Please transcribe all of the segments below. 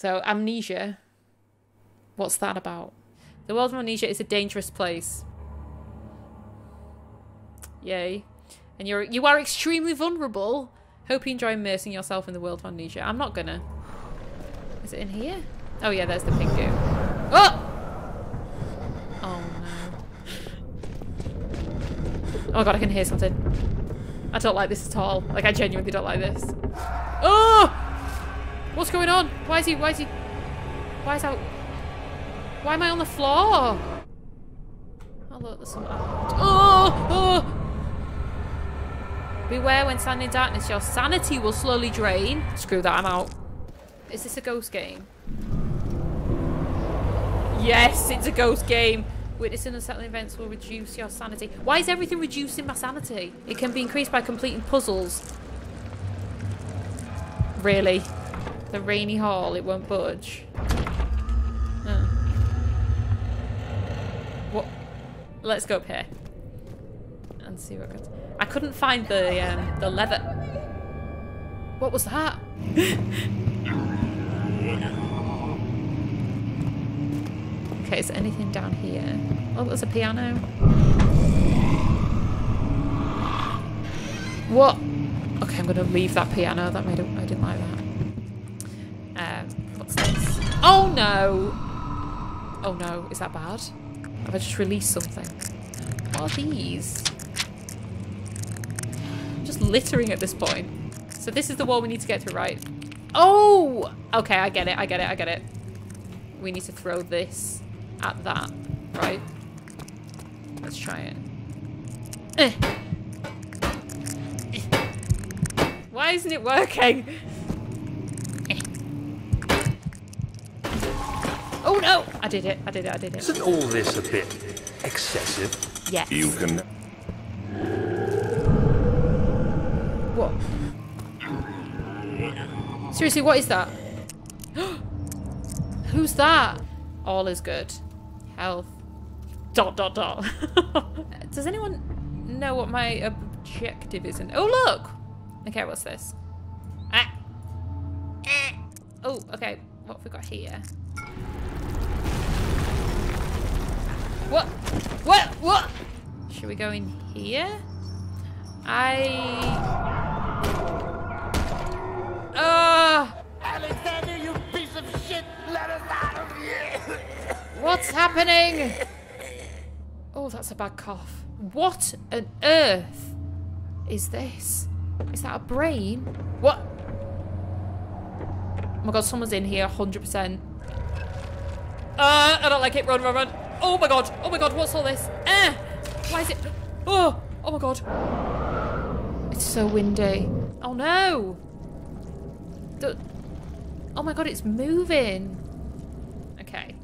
So, amnesia. What's that about? The world of amnesia is a dangerous place. Yay. And you're you are extremely vulnerable. Hope you enjoy immersing yourself in the world of amnesia. I'm not gonna. Is it in here? Oh yeah, there's the pink goo. Oh! Oh no. Oh god, I can hear something. I don't like this at all. Like I genuinely don't like this. What's going on? Why is he why is he why is that why am I on the floor? Oh look, there's some Oh! Oh! Beware when standing in darkness, your sanity will slowly drain. Screw that, I'm out. Is this a ghost game? Yes, it's a ghost game. Witnessing unsettling events will reduce your sanity. Why is everything reducing my sanity? It can be increased by completing puzzles. Really? The rainy hall, it won't budge. Oh. What? Let's go up here. And see what. I couldn't find the um, the leather. What was that? okay, is there anything down here? Oh, there's a piano. What? Okay, I'm gonna leave that piano. That made it, I didn't like that. Oh no! Oh no, is that bad? Have I just released something? What are these? just littering at this point. So this is the wall we need to get to, right? Oh! Okay, I get it, I get it, I get it. We need to throw this at that, right? Let's try it. Eh. Eh. Why isn't it working? no! I did it, I did it, I did it. Isn't all this a bit excessive? Yes. You can What? Seriously, what is that? Who's that? All is good. Health. Dot, dot, dot. Does anyone know what my objective is? In oh, look! Okay, what's this? Ah. ah. Oh, okay. What have we got here? What? What? What? Should we go in here? I uh, Alexander, you piece of shit! Let us out of here! What's happening? Oh, that's a bad cough. What on earth is this? Is that a brain? What? Oh my god, someone's in here, 100%. Uh, I don't like it. Run, run, run. Oh my god. Oh my god, what's all this? Eh! Why is it? Oh! Oh my god. It's so windy. Oh no! The... Oh my god, it's moving. Okay.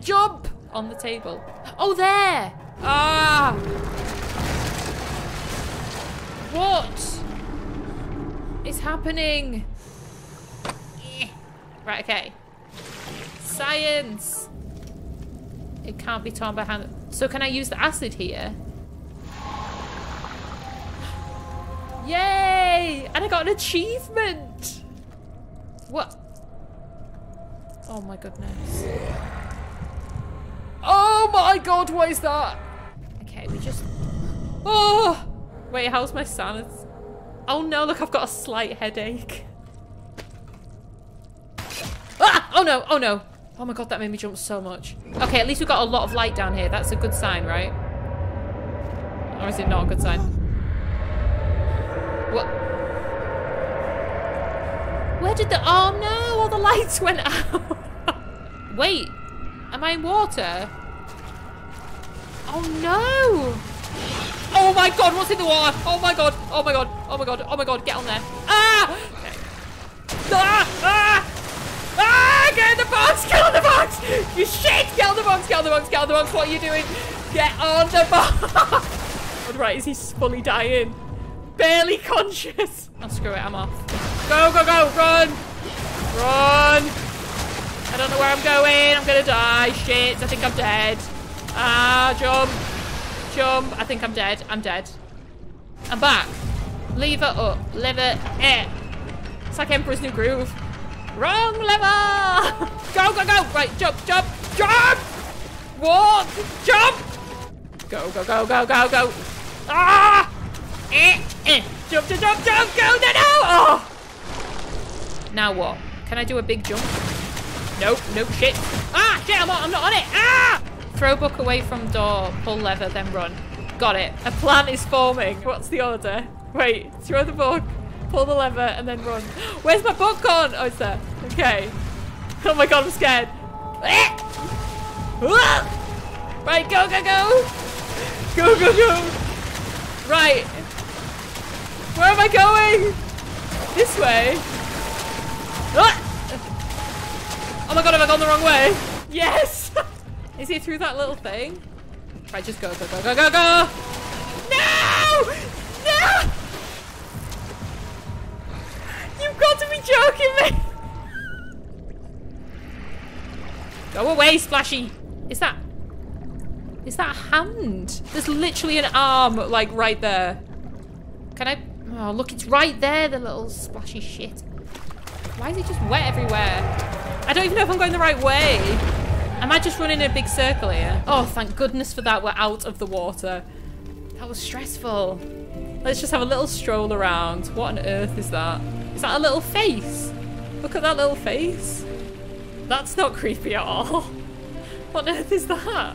Jump! On the table. Oh, there! Ah! What is happening? Right, okay. Science! It can't be torn by hand. So can I use the acid here? Yay! And I got an achievement! What? Oh my goodness. Oh my god, what is that? Okay, we just... Oh! Wait, how's my sanity? Oh no, look, I've got a slight headache. Ah! Oh no, oh no. Oh my god, that made me jump so much. Okay, at least we got a lot of light down here. That's a good sign, right? Or is it not a good sign? What? Where did the... Oh no, all the lights went out. Wait, am I in water? Oh no! Oh my god, what's in the water? Oh my god, oh my god, oh my god, oh my god, get on there. Ah! Ah! Ah! Get in the box! Get on the box! You shit! Get on the box! Get on the box! Get on the box! What are you doing? Get on the box! right, is he fully dying? Barely conscious. Oh, screw it, I'm off. Go, go, go! Run! Run! I don't know where I'm going. I'm gonna die. Shit, I think I'm dead. Ah, jump. Jump. I think I'm dead. I'm dead. I'm back. Lever up. Lever. it. It's like Emperor's New Groove. Wrong lever! Go, go, go! Right, jump, jump, jump! Walk, jump! Go, go, go, go, go, go! Ah! Eh, eh. Jump, jump, jump, jump, go, no, no! Oh! Now what? Can I do a big jump? Nope, nope, shit. Ah, shit, I'm, on, I'm not on it. Ah! Throw book away from door, pull lever, then run. Got it. A plan is forming. What's the order? Wait, throw the book, pull the lever, and then run. Where's my gone? Oh, it's there. Okay. Oh my god, I'm scared. Right, go, go, go! Go, go, go! Right. Where am I going? This way. Oh my god, have I gone the wrong way? Yes! Is he through that little thing? Right, just go, go, go, go, go, go! No! No! Joking me! Go away, Splashy! Is that... Is that a hand? There's literally an arm, like, right there. Can I... Oh, look, it's right there, the little splashy shit. Why is it just wet everywhere? I don't even know if I'm going the right way. Am I just running in a big circle here? Oh, thank goodness for that. We're out of the water. That was stressful. Let's just have a little stroll around. What on earth is that? Is that a little face? Look at that little face. That's not creepy at all. What on earth is that?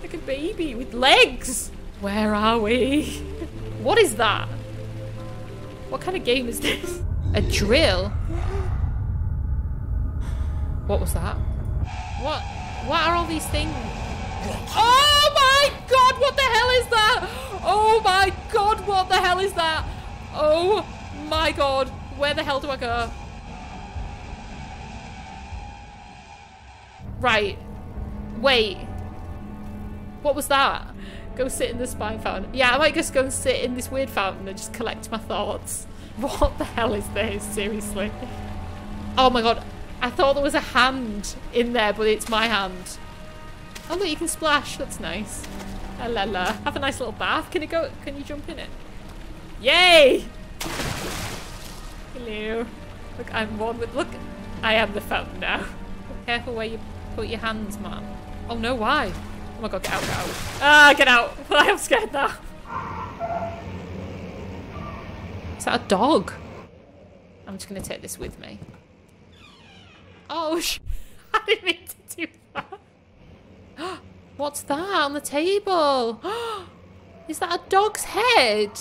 Like a baby with legs. Where are we? What is that? What kind of game is this? A drill? What was that? What? What are all these things? Oh my god, what the hell is that? Oh my god, what the hell is that? Oh my god, where the hell do I go? Right. Wait. What was that? Go sit in the spine fountain. Yeah, I might just go and sit in this weird fountain and just collect my thoughts. What the hell is this? Seriously. Oh my god. I thought there was a hand in there, but it's my hand. Oh look, you can splash. That's nice. La. Have a nice little bath. Can you go? Can you jump in it? Yay! Hello. Look, I'm one with. Look, I am the fountain now. Careful where you put your hands, man. Oh no, why? Oh my god, get out, get out. Ah, get out. I am scared now. Is that a dog? I'm just going to take this with me. Oh, sh I didn't mean to do that. What's that on the table? Is that a dog's head?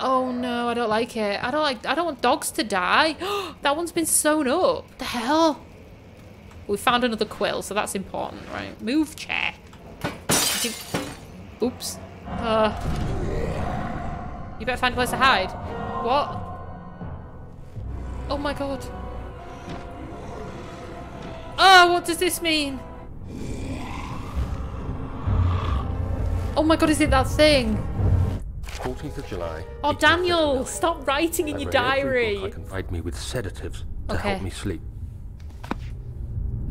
Oh no, I don't like it. I don't like. I don't want dogs to die. that one's been sewn up. The hell? We found another quill, so that's important, right? Move chair. Oops. Uh, you better find a place to hide. What? Oh my god. Oh, what does this mean? Oh my god, is it that thing? 14th of July. Oh, Daniel, stop writing in I your diary. I can provide me with sedatives to Okay. help me sleep.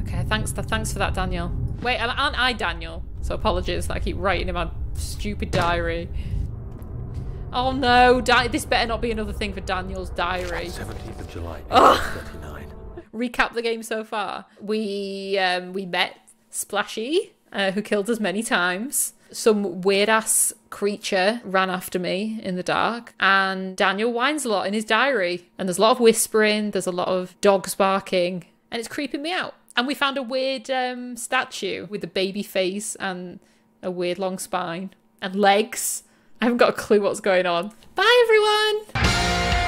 Okay, thanks, thanks for that, Daniel. Wait, aren't I Daniel? So apologies that I keep writing in my stupid diary. Oh no, Di this better not be another thing for Daniel's diary. 17th of July, Oh. 1939. Recap the game so far. We um, we met Splashy, uh, who killed us many times. Some weird ass creature ran after me in the dark, and Daniel whines a lot in his diary. And there's a lot of whispering. There's a lot of dogs barking, and it's creeping me out. And we found a weird um, statue with a baby face and a weird long spine and legs. I haven't got a clue what's going on. Bye, everyone.